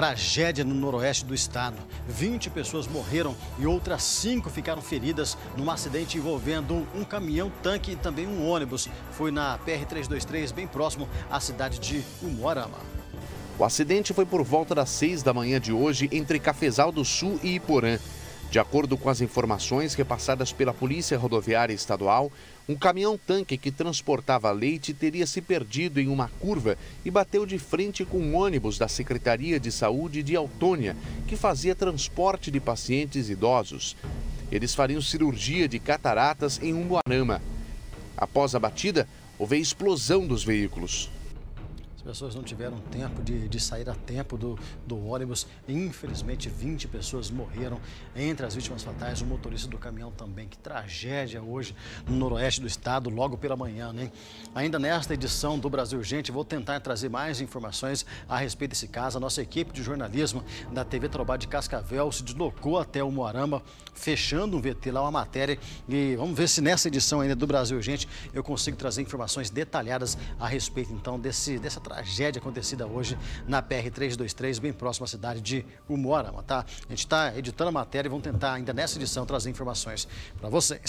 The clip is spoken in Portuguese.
Tragédia no noroeste do estado. 20 pessoas morreram e outras 5 ficaram feridas num acidente envolvendo um caminhão-tanque e também um ônibus. Foi na PR-323, bem próximo à cidade de Umuarama. O acidente foi por volta das 6 da manhã de hoje entre Cafezal do Sul e Iporã. De acordo com as informações repassadas pela Polícia Rodoviária Estadual, um caminhão-tanque que transportava leite teria se perdido em uma curva e bateu de frente com um ônibus da Secretaria de Saúde de Autônia, que fazia transporte de pacientes idosos. Eles fariam cirurgia de cataratas em Umbuarama. Após a batida, houve a explosão dos veículos. As pessoas não tiveram tempo de, de sair a tempo do, do ônibus. Infelizmente, 20 pessoas morreram. Entre as vítimas fatais, o motorista do caminhão também. Que tragédia hoje no noroeste do estado, logo pela manhã, né? Ainda nesta edição do Brasil Urgente, vou tentar trazer mais informações a respeito desse caso. A nossa equipe de jornalismo da TV Trobá de Cascavel se deslocou até o Moarama, fechando um VT lá, uma matéria. E vamos ver se nessa edição ainda do Brasil Urgente eu consigo trazer informações detalhadas a respeito, então, desse, dessa tragédia acontecida hoje na PR-323, bem próximo à cidade de Umuarama, tá? A gente está editando a matéria e vamos tentar, ainda nessa edição, trazer informações para vocês.